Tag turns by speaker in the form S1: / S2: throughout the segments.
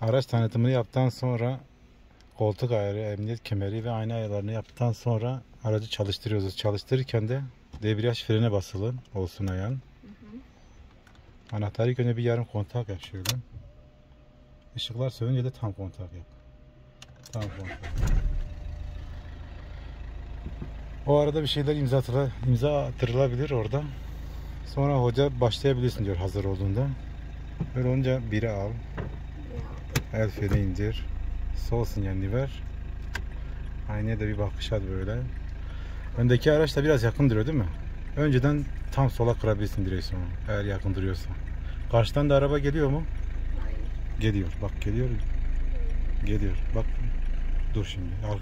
S1: Araç tanıtımını yaptıktan sonra koltuk ayarı, emniyet kemeri ve ayna ayarlarını yaptıktan sonra aracı çalıştırıyoruz. Çalıştırırken de debriyaj frene basılı olsun ayağın. Anahtarı ilk önce bir yarım kontak yap şöyle. Işıklar sönünce de tam kontak yap. Tam kontak. O arada bir şeyler imza, atıla, imza attırılabilir orada. Sonra hoca başlayabilirsin diyor hazır olduğunda. Böyle olunca biri al. El freni indir. Sol sinyalini ver. Aynaya da bir bakış at böyle. Öndeki araç da biraz yakın duruyor değil mi? Önceden tam sola kırabilirsin direksiyonu. Eğer yakın duruyorsa. Karşıdan da araba geliyor mu? Geliyor. Bak geliyor. Geliyor. Bak dur şimdi. Al.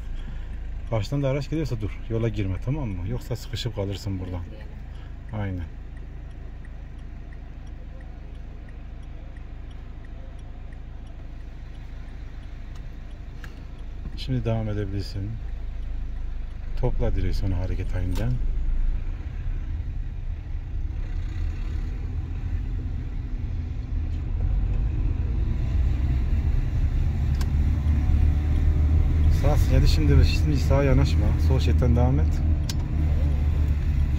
S1: Karşıdan da araç geliyorsa dur. Yola girme tamam mı? Yoksa sıkışıp kalırsın buradan. Aynen. Şimdi devam edebilirsin. Topla direksiyonu hareket halinden. Sağ sinyali şimdi, şimdi sağa yanaşma. Sol şeritten devam et.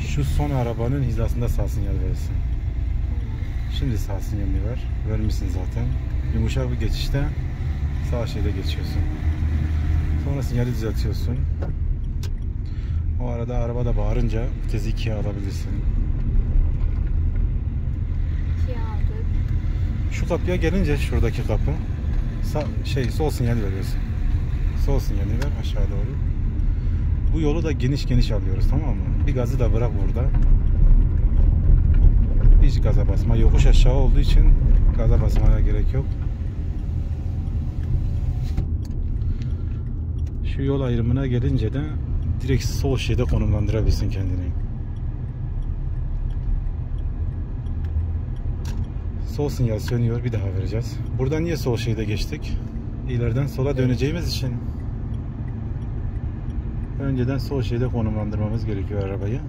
S1: Şu son arabanın hizasında sağ sinyal verirsin. Şimdi sağ sinyalini ver. Vermişsin zaten. Yumuşak bir geçişte sağ şeride geçiyorsun. Sonra sinyali düzeltiyorsun. O arada araba da bağırınca vitesi 2'ye alabilirsin.
S2: İkiye aldık.
S1: Şu kapıya gelince şuradaki kapı sağ, şey sol sinyal veriyorsun. Sol sinyalini ver aşağı doğru. Bu yolu da geniş geniş alıyoruz tamam mı? Bir gazı da bırak burada. Hiç gaza basma. Yokuş aşağı olduğu için gaza basmana gerek yok. Şu yol ayrımına gelince de direkt sol şeyde konumlandırabilirsin kendini. Sol sinyal sönüyor. Bir daha vereceğiz. Buradan niye sol şeyde geçtik? İleriden sola döneceğimiz için önceden sol şeyde konumlandırmamız gerekiyor arabayı.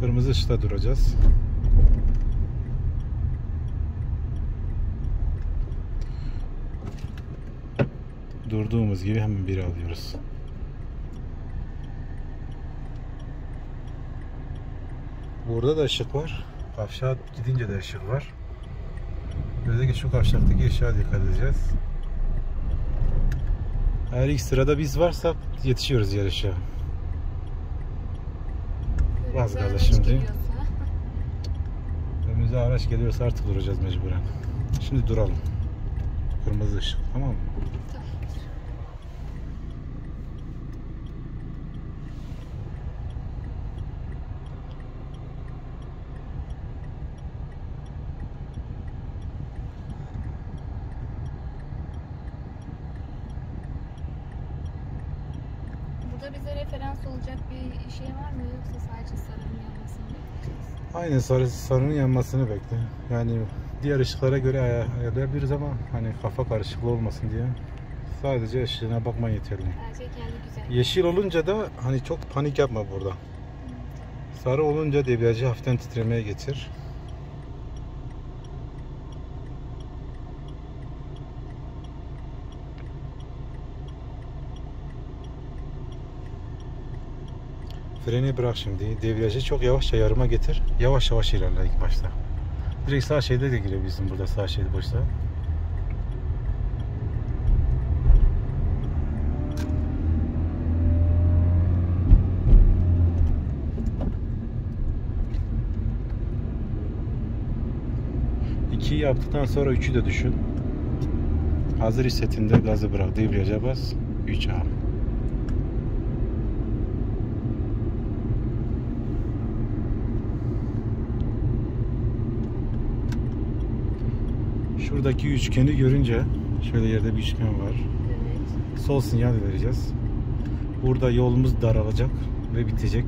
S1: Kırmızı ışıkta duracağız. Durduğumuz gibi hemen biri alıyoruz. Burada da ışık var. Kavşağa gidince de ışık var. Özellikle şu kavşaktaki ışığa dikkat edeceğiz. Eğer ilk sırada biz varsak yetişiyoruz ışığa. Vaz gaza şimdi.
S2: geliyorsa.
S1: Önümüze araç geliyorsa artık duracağız mecburen. Şimdi duralım. Kırmızı ışık tamam mı?
S2: Burada bize referans olacak bir şey var mı yoksa sadece
S1: sarı, sarının yanmasını bekle. Yani diğer ışıklara göre aya- ayarlayabiliriz ama hani kafa karışıklığı olmasın diye sadece ışığına bakman yeterli.
S2: Her şey kendi güzel.
S1: Yeşil olunca da hani çok panik yapma burada. Sarı olunca debriyajı hafiften titremeye getir. Freni bırak şimdi. Debriyajı çok yavaşça yarıma getir. Yavaş yavaş ilerle ilk başta. Direkt sağ şeride de girebilirsin burada sağ şerit boşsa. İkiyi yaptıktan sonra üçü de düşün. Hazır hissettiğinde gazı bırak, debriyaja bas, 3 al. Şuradaki üçgeni görünce, şöyle yerde bir üçgen var.
S2: Evet.
S1: Sol sinyal vereceğiz. Burada yolumuz daralacak ve bitecek.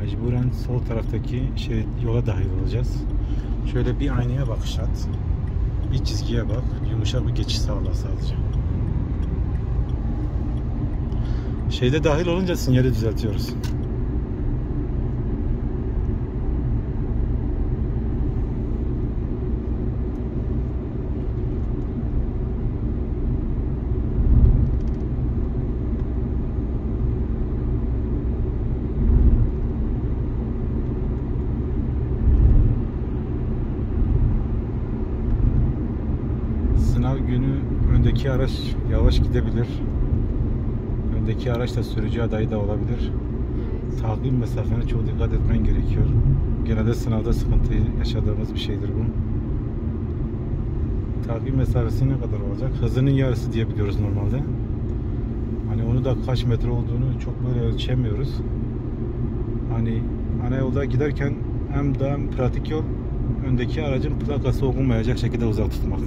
S1: Mecburen sol taraftaki şerit yola dahil olacağız. Şöyle bir aynaya bakış at. Bir çizgiye bak. Yumuşak bir geçiş sağla sadece. Şeyde dahil olunca sinyali düzeltiyoruz. Öndeki araç yavaş gidebilir. Öndeki araç da sürücü adayı da olabilir. Takip mesafene çok dikkat etmen gerekiyor. Genelde sınavda sıkıntı yaşadığımız bir şeydir bu. Takip mesafesi ne kadar olacak? Hızının yarısı diye biliyoruz normalde. Hani onu da kaç metre olduğunu çok böyle ölçemiyoruz. Hani ana yolda giderken hem daha pratik yol öndeki aracın plakası okunmayacak şekilde uzak tutmak.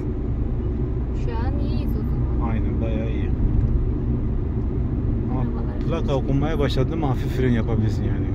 S2: Şu an iyiyiz o zaman.
S1: Aynen bayağı iyi.
S2: Çalışıyor.
S1: okunmaya başladı mı hafif fren yapabilirsin yani.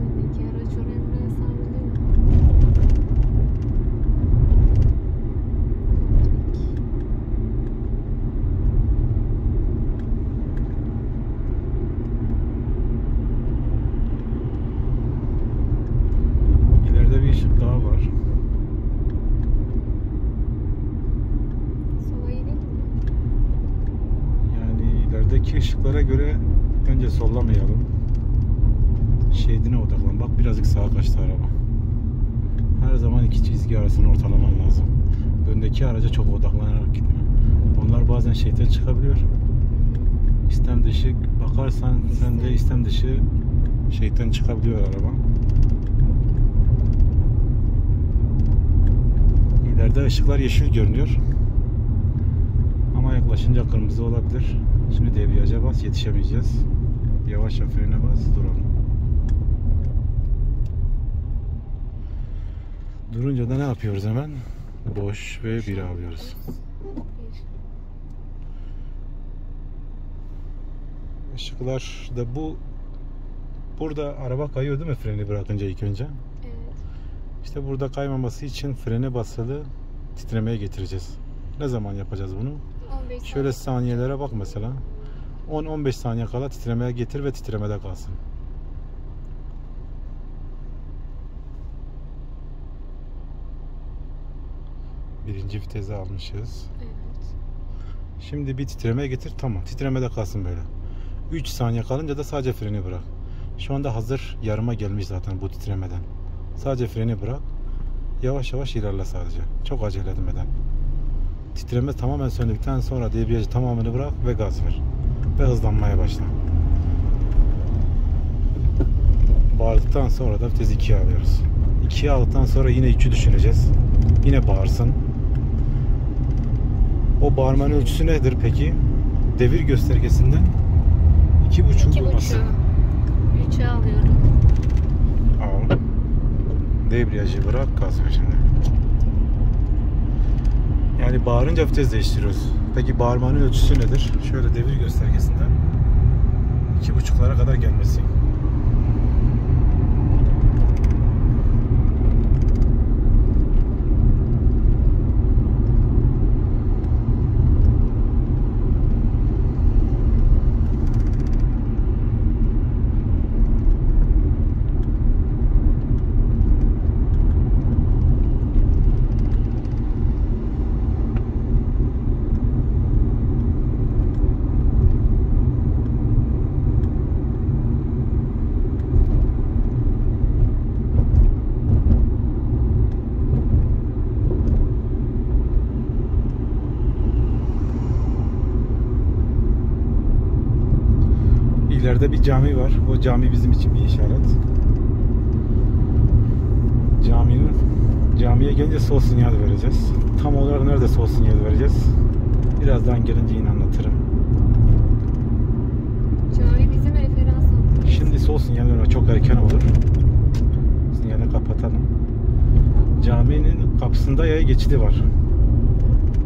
S2: Öndeki araç oraya buraya savruluyor.
S1: İleride bir ışık daha var.
S2: Sola gidelim mi?
S1: Yani ilerideki ışıklara göre önce sollamayalım. Şeridine odaklan. Bak birazcık sağa kaçtı araba. Her zaman iki çizgi arasını ortalaman lazım. Öndeki araca çok odaklanarak gitme. Onlar bazen şeritten çıkabiliyor. İstem dışı bakarsan sen de istem dışı şeritten çıkabiliyor araba. İleride ışıklar yeşil görünüyor. Ama yaklaşınca kırmızı olabilir. Şimdi debriyaja bas yetişemeyeceğiz. Yavaşça frene bas duralım. Durunca da ne yapıyoruz hemen? Boş ve bir alıyoruz. Işıklar da bu burada araba kayıyor değil mi freni bırakınca ilk önce?
S2: Evet.
S1: İşte burada kaymaması için frene basılı titremeye getireceğiz. Ne zaman yapacağız bunu?
S2: 15
S1: Şöyle
S2: saniye.
S1: saniyelere bak mesela. 10-15 saniye kala titremeye getir ve titremede kalsın. Birinci viteze almışız.
S2: Evet.
S1: Şimdi bir titremeye getir tamam. Titremede kalsın böyle. 3 saniye kalınca da sadece freni bırak. Şu anda hazır yarıma gelmiş zaten bu titremeden. Sadece freni bırak. Yavaş yavaş ilerle sadece. Çok acele etmeden. Titreme tamamen söndükten sonra debriyajı tamamını bırak ve gaz ver. Ve hızlanmaya başla. Bağırdıktan sonra da vites 2'ye alıyoruz. 2'ye aldıktan sonra yine 3'ü düşüneceğiz. Yine bağırsın. O bağırmanın ölçüsü nedir peki? Devir göstergesinden 2.5
S2: İki
S1: olması.
S2: buçuğu. Üçe alıyorum.
S1: Al. Debriyajı bırak gaz ver şimdi. Yani bağırınca vites değiştiriyoruz. Peki bağırmanın ölçüsü nedir? Şöyle devir göstergesinden 2.5'lara kadar gelmesi. İleride bir cami var. O cami bizim için bir işaret. Caminin camiye gelince sol sinyal vereceğiz. Tam olarak nerede sol sinyal vereceğiz? Birazdan gelince yine anlatırım.
S2: Cami bizim referans noktamız.
S1: Şimdi sol sinyal vermek çok erken olur. Sinyali kapatalım. Caminin kapısında yaya geçidi var.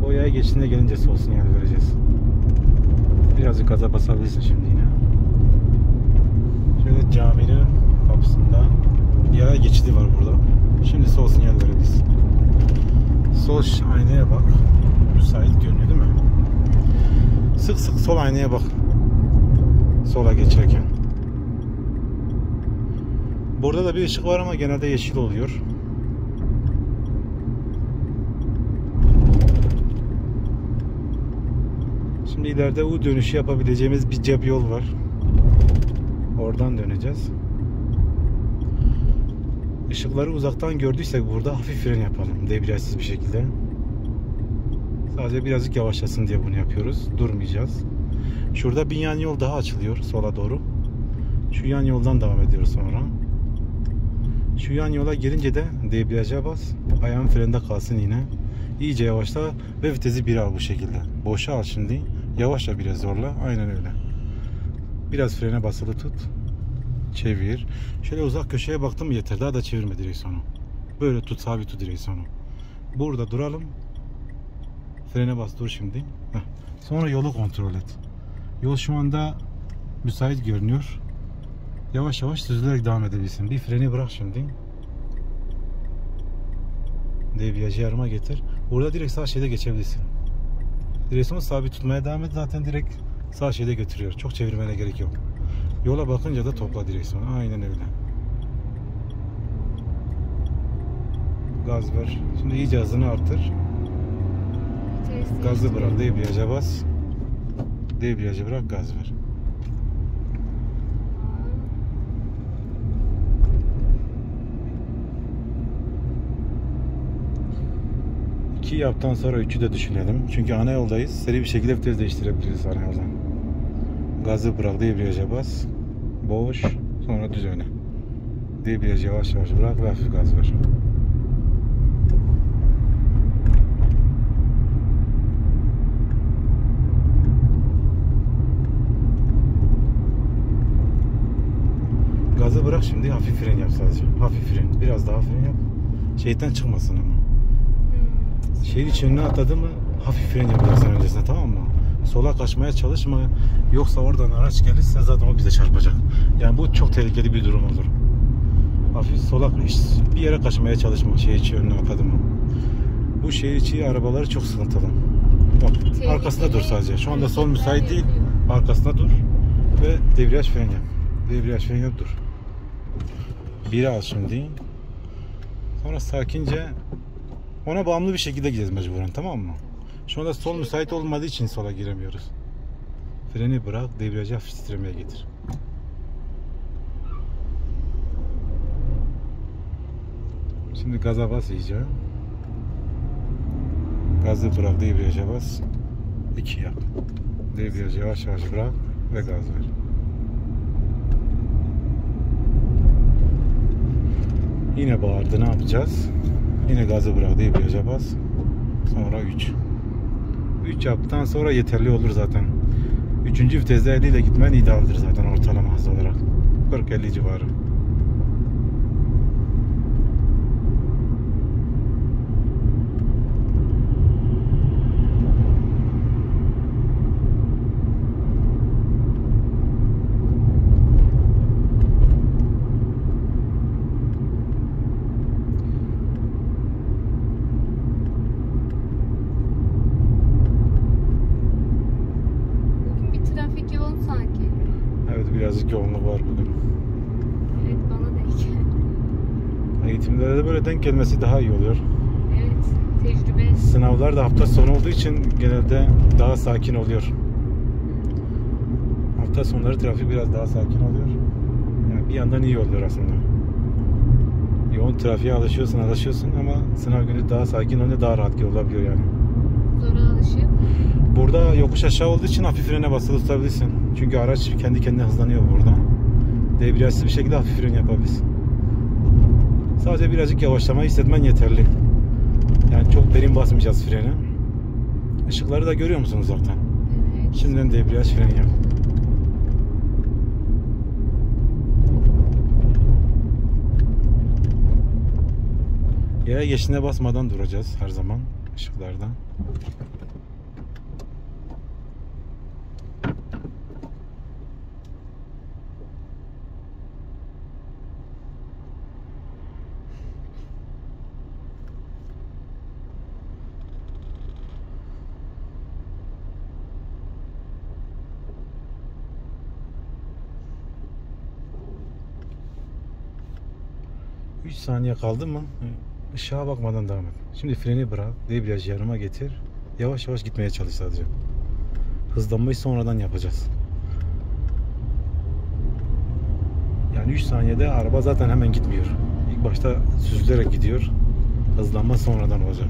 S1: O yaya geçidine gelince sol sinyal vereceğiz. Birazcık gaza basabilirsin şimdi caminin kapısında yaya geçidi var burada. Şimdi sol sinyal vereceğiz. Sol aynaya bak. Müsait görünüyor değil mi? Sık sık sol aynaya bak. Sola geçerken. Burada da bir ışık var ama genelde yeşil oluyor. Şimdi ileride U dönüşü yapabileceğimiz bir cep yol var. Oradan döneceğiz. Işıkları uzaktan gördüysek burada hafif fren yapalım. Debriyajsız bir şekilde. Sadece birazcık yavaşlasın diye bunu yapıyoruz. Durmayacağız. Şurada bir yan yol daha açılıyor sola doğru. Şu yan yoldan devam ediyoruz sonra. Şu yan yola gelince de debriyaja bas. Ayağın frende kalsın yine. İyice yavaşla ve vitesi 1 al bu şekilde. Boşa al şimdi. Yavaşla biraz zorla. Aynen öyle. Biraz frene basılı tut. Çevir. Şöyle uzak köşeye baktım yeter. Daha da çevirme direksiyonu. Böyle tut sabit tut direksiyonu. Burada duralım. Frene bas dur şimdi. Heh. Sonra yolu kontrol et. Yol şu anda müsait görünüyor. Yavaş yavaş süzülerek devam edebilirsin. Bir freni bırak şimdi. Debriyajı yarıma getir. Burada direkt sağ şeride geçebilirsin. Direksiyonu sabit tutmaya devam et. Zaten direkt sağ şeride götürüyor. Çok çevirmene gerek yok. Yola bakınca da topla direksiyonu. Aynen öyle. Gaz ver. Şimdi iyice hızını.
S2: Vites
S1: Gazı bırak. Debriyaja bas. Debriyajı bırak. Gaz ver. İki yaptan sonra üçü de düşünelim. Çünkü ana yoldayız. Seri bir şekilde vites değiştirebiliriz ana yoldan. Gazı bırak. Debriyaja bas. Boş. Sonra düz öne. Debriyajı yavaş yavaş bırak ve hafif gaz ver. Gazı bırak şimdi hafif fren yap sadece. Hafif fren. Biraz daha fren yap. Şehitten çıkmasın ama.
S2: Hmm.
S1: Şehir içine atladı mı hafif fren yapacaksın öncesinde tamam mı? Sola kaçmaya çalışma. Yoksa oradan araç gelirse zaten o bize çarpacak. Yani bu çok tehlikeli bir durum olur. Hafif sola bir yere kaçmaya çalışma şehir içi önüne atladı mı? Bu şehir içi arabaları çok sıkıntılı. Bak
S2: Tehlikeli.
S1: arkasında dur sadece. Şu anda sol müsait değil. Arkasında dur ve debriyaj fren yap. Debriyaj fren yap dur. Biri al şimdi. Sonra sakince ona bağımlı bir şekilde gideceğiz mecburen tamam mı? Şu anda sol müsait olmadığı için sola giremiyoruz. Freni bırak, debriyajı hafif titremeye getir. Şimdi gaza bas iyice. Gazı bırak, debriyaja bas. İki yap. Debriyajı yavaş yavaş bırak ve gaz ver. Yine bağırdı ne yapacağız? Yine gazı bırak debriyaja bas. Sonra 3. 3 yaptıktan sonra yeterli olur zaten. 3. viteste 50 ile gitmen idealdir zaten ortalama hız olarak. 40-50 civarı.
S2: Bugün bir trafik yoğun sanki.
S1: Evet birazcık yoğunluk var bugün.
S2: Evet bana da iyi.
S1: Eğitimlere de böyle denk gelmesi daha iyi oluyor.
S2: Evet tecrübe.
S1: Sınavlar da hafta sonu olduğu için genelde daha sakin oluyor. Hafta sonları trafik biraz daha sakin oluyor. Yani bir yandan iyi oluyor aslında. Yoğun trafiğe alışıyorsun, alışıyorsun ama sınav günü daha sakin olunca daha rahat olabiliyor yani.
S2: Zora alışıp.
S1: Burada yokuş aşağı olduğu için hafif frene basılı tutabilirsin. Çünkü araç kendi kendine hızlanıyor burada. Debriyajsız bir şekilde hafif fren yapabilirsin. Sadece birazcık yavaşlamayı hissetmen yeterli. Yani çok derin basmayacağız freni. Işıkları da görüyor musunuz zaten?
S2: Evet.
S1: Şimdiden debriyaj freni yap. Yaya geçine basmadan duracağız her zaman ışıklarda. Üç saniye kaldı mı ışığa bakmadan devam et. Şimdi freni bırak, debriyajı yanıma getir. Yavaş yavaş gitmeye çalış sadece. Hızlanmayı sonradan yapacağız. Yani 3 saniyede araba zaten hemen gitmiyor. İlk başta süzülerek gidiyor. Hızlanma sonradan olacak.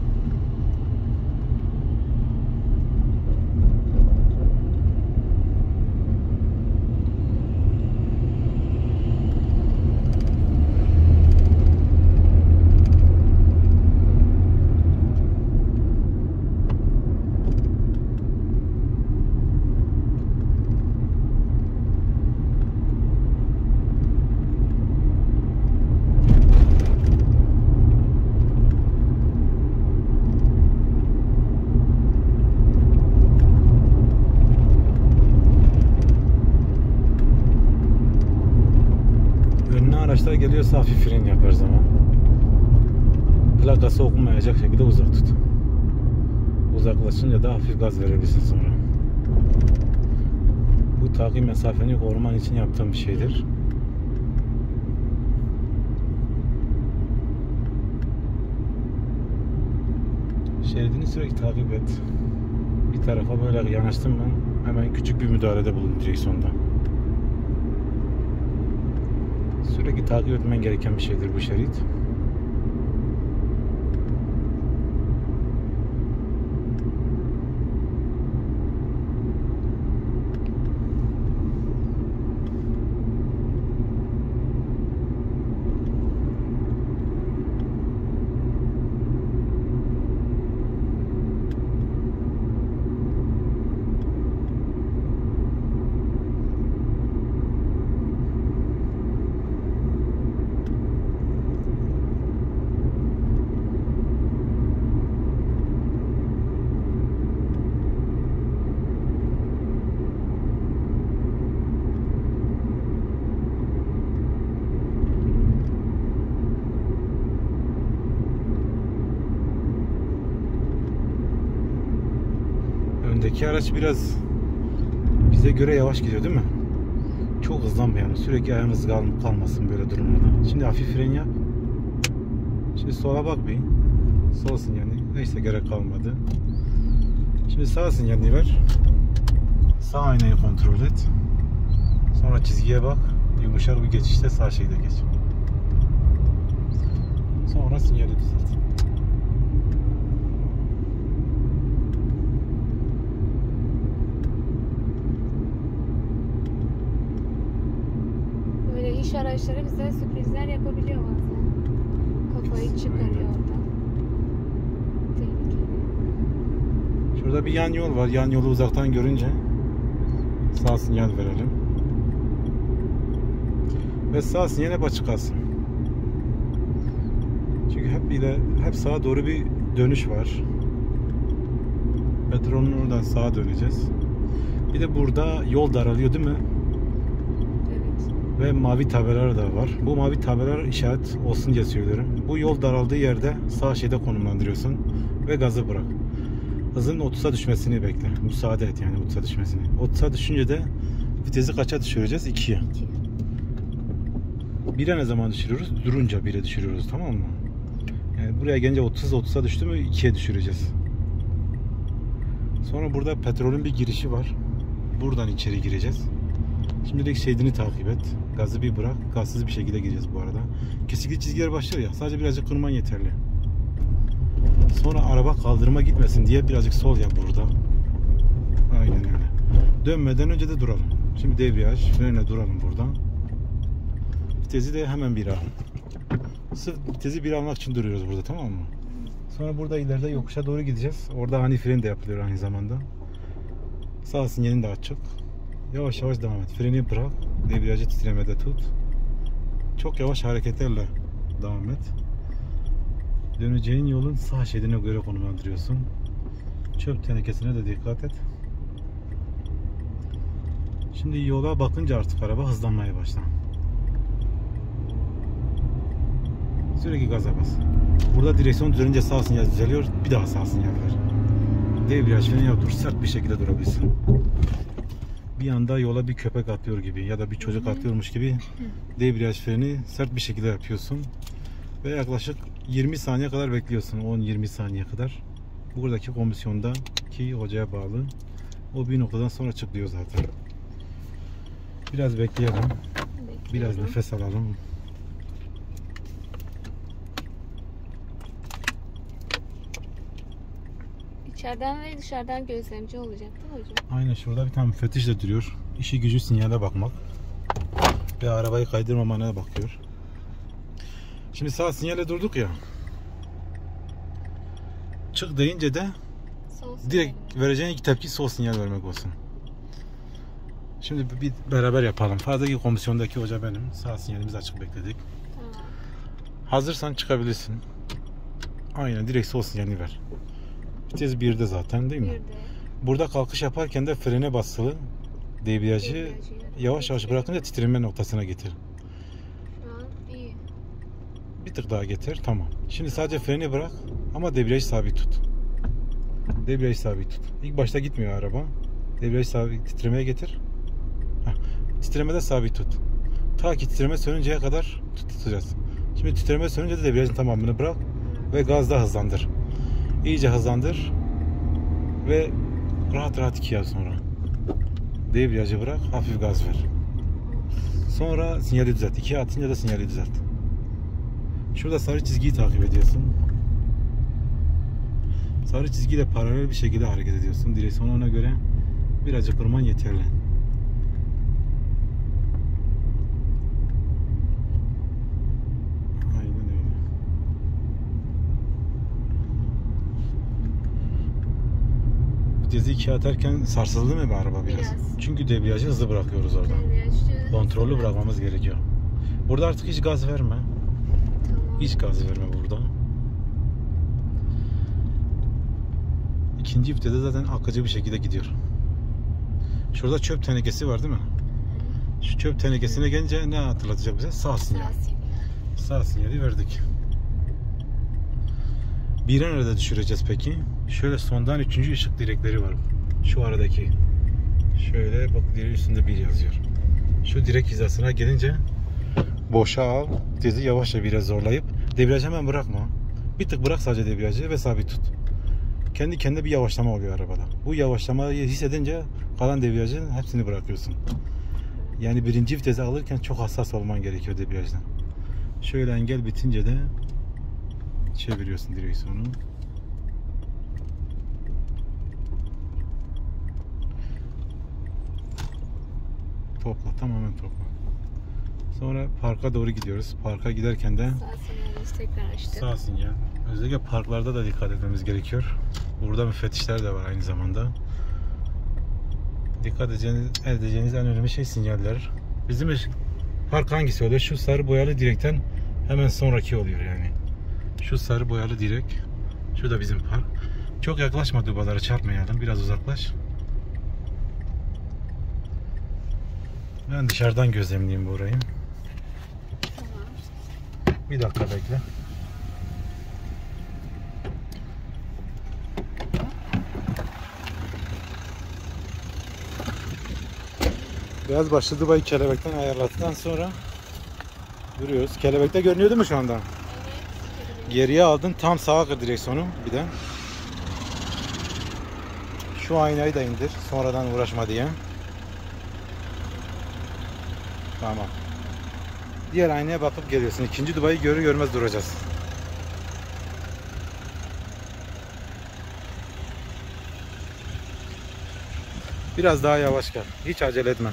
S1: Araçlar geliyorsa hafif fren yap her zaman. Plakası okunmayacak şekilde uzak tut. Uzaklaşınca da hafif gaz verebilirsin sonra. Bu takip mesafeni koruman için yaptığım bir şeydir. Şeridini sürekli takip et. Bir tarafa böyle yanaştın mı hemen küçük bir müdahalede bulun direksiyonda. Sürekli takip etmen gereken bir şeydir bu şerit. Öndeki araç biraz bize göre yavaş gidiyor değil mi? Çok hızlanmayalım. Sürekli ayağımız kal kalmasın böyle durumlarda. Şimdi hafif fren yap. Şimdi sola bak bir. Sol sinyalini. Neyse gerek kalmadı. Şimdi sağ sinyalini ver. Sağ aynayı kontrol et. Sonra çizgiye bak. Yumuşak bir geçişte sağ şeride geç. Sonra sinyali düzelt.
S2: Böyle iş araçları bize sürprizler yapabiliyor bazen. Kafayı çıkarıyor orada. Tehlikeli.
S1: Şurada bir yan yol var. Yan yolu uzaktan görünce sağ sinyal verelim. Ve sağ sinyal hep açık kalsın. Çünkü hep bir de hep sağa doğru bir dönüş var. Petrolün oradan sağa döneceğiz. Bir de burada yol daralıyor değil mi? Ve mavi tabelalar da var. Bu mavi tabelalar işaret olsun diye söylüyorum. Bu yol daraldığı yerde sağ şeyde konumlandırıyorsun ve gazı bırak. Hızın 30'a düşmesini bekle. Müsaade et yani 30'a düşmesini. 30'a düşünce de vitesi kaça düşüreceğiz? 2'ye.
S2: İki.
S1: 1'e ne zaman düşürüyoruz? Durunca 1'e düşürüyoruz tamam mı? Yani buraya gelince 30 30'a düştü mü 2'ye düşüreceğiz. Sonra burada petrolün bir girişi var. Buradan içeri gireceğiz. Şimdilik şeridini takip et. Gazı bir bırak. Gazsız bir şekilde gireceğiz bu arada. Kesikli çizgiler başlıyor ya. Sadece birazcık kırman yeterli. Sonra araba kaldırıma gitmesin diye birazcık sol yap burada. Aynen öyle. Dönmeden önce de duralım. Şimdi debriyaj, frenle duralım burada. Vitesi de hemen bir al. Sırf vitesi bir almak için duruyoruz burada tamam mı? Sonra burada ileride yokuşa doğru gideceğiz. Orada ani fren de yapılıyor aynı zamanda. Sağ sinyalin de açık. Yavaş yavaş devam et. Freni bırak. Debriyajı titremede tut. Çok yavaş hareketlerle devam et. Döneceğin yolun sağ şeridine göre konumlandırıyorsun. Çöp tenekesine de dikkat et. Şimdi yola bakınca artık araba hızlanmaya başlar. Sürekli gaza bas. Burada direksiyon düzelince sağ sinyal düzeliyor. Bir daha sağ sinyal ver. Debriyaj freni yap dur. Sert bir şekilde durabilsin. Bir anda yola bir köpek atlıyor gibi ya da bir çocuk atlıyormuş gibi debriyaj freni sert bir şekilde yapıyorsun. Ve yaklaşık 20 saniye kadar bekliyorsun. 10-20 saniye kadar. Buradaki komisyonda ki hocaya bağlı. O bir noktadan sonra çıkıyor zaten. Biraz bekleyelim. Biraz
S2: Bekliyorum.
S1: nefes alalım.
S2: İçeriden ve dışarıdan gözlemci olacak değil mi hocam?
S1: Aynen şurada bir tane müfettiş de duruyor. İşi gücü sinyale bakmak. Ve arabayı kaydırmamana bakıyor. Şimdi sağ sinyale durduk ya. Çık deyince de direkt vereceğin ilk tepki sol sinyal vermek olsun. Şimdi bir beraber yapalım. Fardaki komisyondaki hoca benim. Sağ sinyalimizi açık bekledik.
S2: Tamam.
S1: Hazırsan çıkabilirsin. Aynen direkt sol sinyalini ver. Vites 1'de zaten değil mi?
S2: Bir de
S1: Burada kalkış yaparken de frene basılı debriyajı
S2: debriyajı
S1: yavaş yavaş bırakınca titreme noktasına getir. Bir tık daha getir. Tamam. Şimdi sadece freni bırak ama debriyajı sabit tut. Debriyajı sabit tut. İlk başta gitmiyor araba. Debriyajı sabit titremeye getir. Heh. Titremede sabit tut. Ta ki titreme sönünceye kadar tut tutacağız. Şimdi titreme sönünce de debriyajın tamamını bırak ve gazda hızlandır. İyice hızlandır ve rahat rahat iki yap sonra. Debriyajı bırak, hafif gaz ver. Sonra sinyali düzelt. İkiye atınca da sinyali düzelt. Şurada sarı çizgiyi takip ediyorsun. Sarı çizgiyle paralel bir şekilde hareket ediyorsun. Direksiyonu ona göre birazcık kırman yeterli. Aynen öyle. Vitesi ikiye atarken sarsıldı mı bu araba biraz?
S2: Biraz.
S1: Çünkü debriyajı hızlı bırakıyoruz orada.
S2: Debriyajı
S1: Kontrollü bırakmamız gerekiyor. Burada artık hiç gaz verme.
S2: Tamam.
S1: Hiç gaz verme burada. İkinci vitede zaten akıcı bir şekilde gidiyor. Şurada çöp tenekesi var değil mi? Şu çöp tenekesine gelince ne hatırlatacak bize? Sağ sinyal.
S2: Sağ sinyal.
S1: Sağ sinyali verdik. Bire nerede düşüreceğiz peki? Şöyle sondan üçüncü ışık direkleri var. Şu aradaki. Şöyle bak direğin üstünde bir yazıyor. Şu direk hizasına gelince boşa al. Tezi yavaşça biraz zorlayıp debriyajı hemen bırakma. Bir tık bırak sadece debriyajı ve sabit tut. Kendi kendine bir yavaşlama oluyor arabada. Bu yavaşlamayı hissedince kalan debriyajın hepsini bırakıyorsun. Yani birinci vitesi alırken çok hassas olman gerekiyor debriyajdan. Şöyle engel bitince de çeviriyorsun direksiyonu. Topla tamamen topla. Sonra parka doğru gidiyoruz. Parka giderken de
S2: Sağ tekrar açtık.
S1: sağ sinyal. Özellikle parklarda da dikkat etmemiz gerekiyor. Burada müfettişler de var aynı zamanda. Dikkat edeceğiniz, edeceğiniz en önemli şey sinyaller. Bizim park hangisi oluyor? Şu sarı boyalı direkten hemen sonraki oluyor yani. Şu sarı boyalı direk. Şu da bizim park. Çok yaklaşma dubalara çarpmayalım. Biraz uzaklaş. Ben dışarıdan gözlemleyeyim burayı.
S2: Tamam.
S1: Bir dakika bekle. Beyaz başlı Dubai kelebekten ayarladıktan sonra duruyoruz. Kelebekte görünüyor değil mi şu anda?
S2: Evet.
S1: Geriye aldın tam sağa kır direksiyonu bir de. Şu aynayı da indir sonradan uğraşma diye. Tamam. Diğer aynaya bakıp geliyorsun. İkinci Dubai'yi görür görmez duracağız. Biraz daha yavaş gel. Hiç acele etme.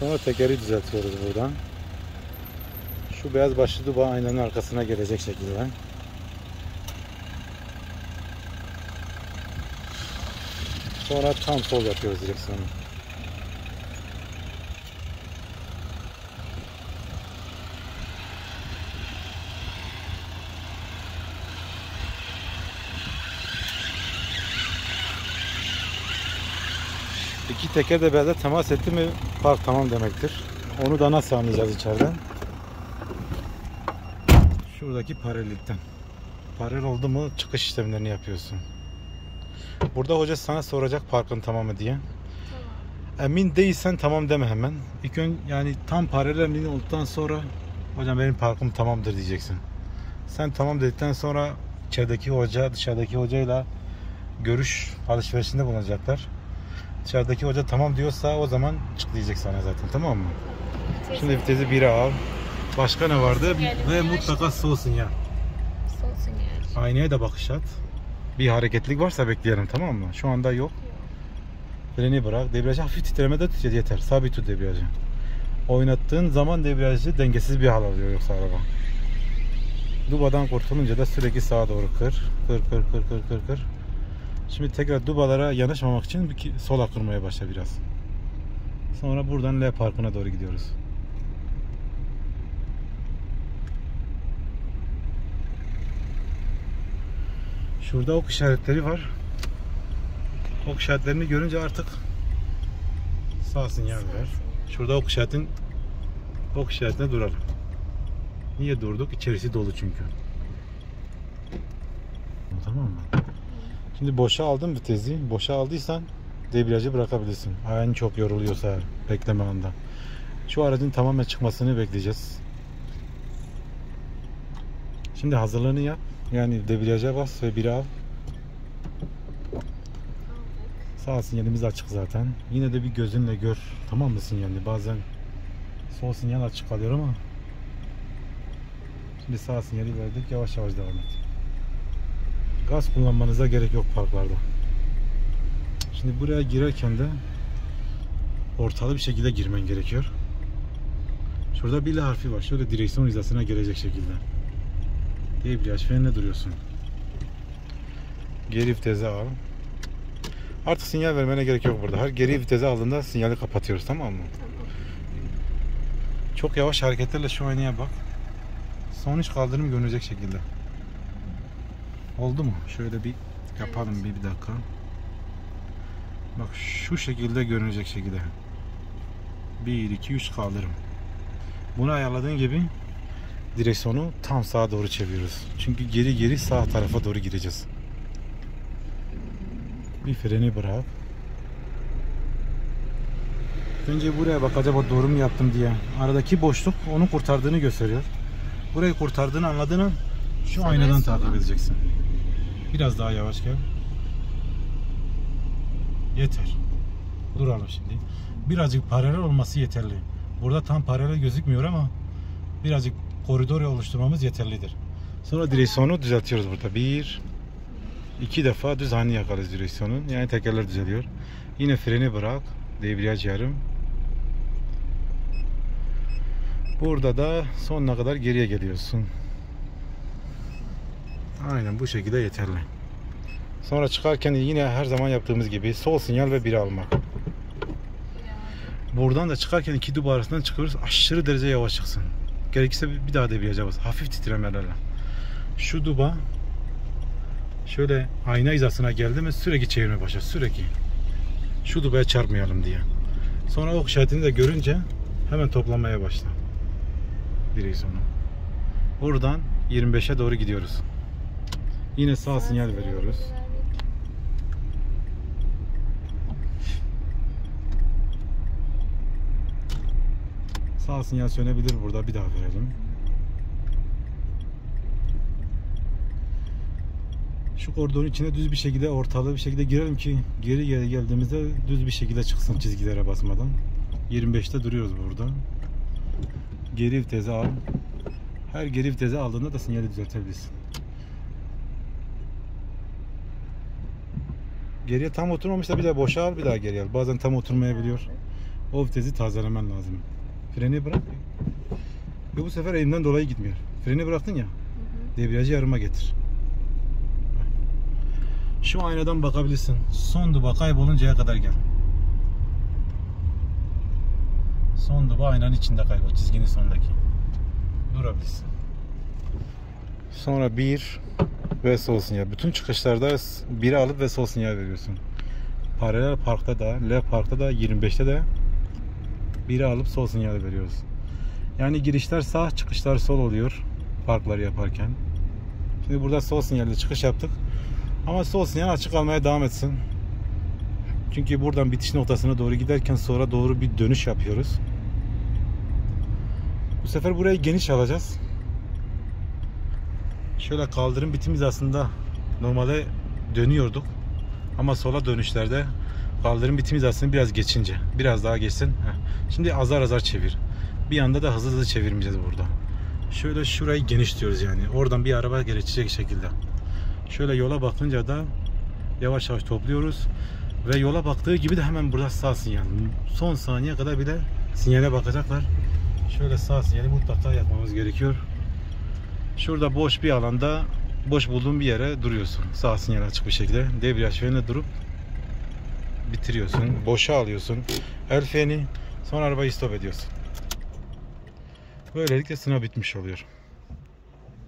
S1: Sonra tekeri düzeltiyoruz buradan. Şu beyaz başlı duba aynanın arkasına gelecek şekilde. Sonra tam sol yapıyoruz direksiyonu. İki teker de belde temas etti mi park tamam demektir. Onu da nasıl anlayacağız içeriden? Şuradaki paralellikten. Paralel oldu mu çıkış işlemlerini yapıyorsun. Burada hoca sana soracak parkın tamamı diye.
S2: Tamam.
S1: Emin değilsen tamam deme hemen. İlk ön yani tam paralel emin olduktan sonra hocam benim parkım tamamdır diyeceksin. Sen tamam dedikten sonra içerideki hoca dışarıdaki hocayla görüş alışverişinde bulunacaklar. Dışarıdaki hoca tamam diyorsa o zaman çık diyecek sana zaten tamam mı? Şimdi vitesi 1'e al. Başka ne vardı? Ve mutlaka sol sinyal.
S2: Sol sinyal.
S1: Aynaya da bakış at. Bir hareketlik varsa bekleyelim tamam mı? Şu anda yok. Freni bırak. Debriyajı hafif titremede tut yeter. Sabit tut debriyajı. Oynattığın zaman debriyajı dengesiz bir hal alıyor yoksa araba. Dubadan kurtulunca da sürekli sağa doğru kır. Kır kır kır kır kır kır. Şimdi tekrar dubalara yanaşmamak için sola kırmaya başla biraz. Sonra buradan L parkına doğru gidiyoruz. Şurada ok işaretleri var. Ok işaretlerini görünce artık sağ sinyal ver. Şurada ok işaretin ok işaretine duralım. Niye durduk? İçerisi dolu çünkü. Tamam mı? Şimdi boşa aldın vitesi. Boşa aldıysan debriyajı bırakabilirsin. Ayağın çok yoruluyorsa eğer, bekleme anda. Şu aracın tamamen çıkmasını bekleyeceğiz. Şimdi hazırlığını yap. Yani debriyaja bas ve biri al. Sağ sinyalimiz açık zaten. Yine de bir gözünle gör. Tamam mı sinyalini? Bazen sol sinyal açık kalıyor ama Şimdi sağ sinyali verdik. Yavaş yavaş devam et. Gaz kullanmanıza gerek yok parklarda. Şimdi buraya girerken de ortalı bir şekilde girmen gerekiyor. Şurada bir L harfi var. Şöyle direksiyon hizasına gelecek şekilde. Debriyaj frenle duruyorsun. Geri vitese al. Artık sinyal vermene gerek yok burada. Her geri vitese aldığında sinyali kapatıyoruz tamam mı? Çok yavaş hareketlerle şu aynaya bak. Son iş kaldırım görünecek şekilde. Oldu mu? Şöyle bir yapalım bir, bir dakika. Bak şu şekilde görünecek şekilde. 1, 2, 3 kaldırım. Bunu ayarladığın gibi direksiyonu tam sağa doğru çeviriyoruz. Çünkü geri geri sağ tarafa doğru gireceğiz. Bir freni bırak. Önce buraya bak acaba doğru mu yaptım diye. Aradaki boşluk onu kurtardığını gösteriyor. Burayı kurtardığını anladığın an şu
S2: Sonra
S1: aynadan takip edeceksin. Biraz daha yavaş gel. Yeter. Duralım şimdi. Birazcık paralel olması yeterli. Burada tam paralel gözükmüyor ama birazcık koridor oluşturmamız yeterlidir. Sonra direksiyonu düzeltiyoruz burada. Bir, iki defa düz hani yakarız direksiyonun. Yani tekerler düzeliyor. Yine freni bırak. Debriyaj yarım. Burada da sonuna kadar geriye geliyorsun. Aynen bu şekilde yeterli. Sonra çıkarken yine her zaman yaptığımız gibi sol sinyal ve biri almak. Buradan da çıkarken iki duba arasından çıkıyoruz. Aşırı derece yavaş çıksın. Gerekirse bir daha debriyaja bas. Hafif titremelerle. Şu duba şöyle ayna hizasına geldi mi sürekli çevirmeye başlar. Sürekli. Şu dubaya çarpmayalım diye. Sonra ok işaretini de görünce hemen toplamaya başla. Direksiyonu. Buradan 25'e doğru gidiyoruz. Yine sağ sinyal veriyoruz. Sağ sinyal sönebilir burada. Bir daha verelim. Şu koridorun içine düz bir şekilde ortalığı bir şekilde girelim ki geri geri geldiğimizde düz bir şekilde çıksın çizgilere basmadan. 25'te duruyoruz burada. Geri vitese al. Her geri vitese aldığında da sinyali düzeltebilirsin. Geriye tam oturmamışsa bir daha boşa al bir daha geri al. Bazen tam oturmayabiliyor. O vitesi tazelemen lazım. Freni bırak. Ve bu sefer elimden dolayı gitmiyor. Freni bıraktın ya.
S2: Hı hı.
S1: Debriyajı yarıma getir. Şu aynadan bakabilirsin. Son duba kayboluncaya kadar gel. Son duba aynanın içinde kaybol. Çizginin sonundaki. Durabilirsin. Sonra bir ve sol sinyal. Bütün çıkışlarda biri alıp ve sol sinyal veriyorsun. paralel parkta da, L parkta da 25'te de biri alıp sol sinyal veriyoruz. Yani girişler sağ, çıkışlar sol oluyor parkları yaparken. Şimdi burada sol sinyalle çıkış yaptık. Ama sol sinyal açık kalmaya devam etsin. Çünkü buradan bitiş noktasına doğru giderken sonra doğru bir dönüş yapıyoruz. Bu sefer burayı geniş alacağız. Şöyle kaldırım bitimiz aslında normalde dönüyorduk. Ama sola dönüşlerde kaldırım bitimiz aslında biraz geçince. Biraz daha geçsin. Heh. Şimdi azar azar çevir. Bir anda da hızlı hızlı çevirmeyeceğiz burada. Şöyle şurayı genişliyoruz yani. Oradan bir araba geçecek şekilde. Şöyle yola bakınca da yavaş yavaş topluyoruz. Ve yola baktığı gibi de hemen burada sağ sinyal. Son saniye kadar bile sinyale bakacaklar. Şöyle sağ sinyali mutlaka yapmamız gerekiyor. Şurada boş bir alanda boş bulduğun bir yere duruyorsun. Sağ sinyal açık bir şekilde. Debriyaj frenine durup bitiriyorsun. Boşa alıyorsun. El freni. Sonra arabayı stop ediyorsun. Böylelikle sınav bitmiş oluyor.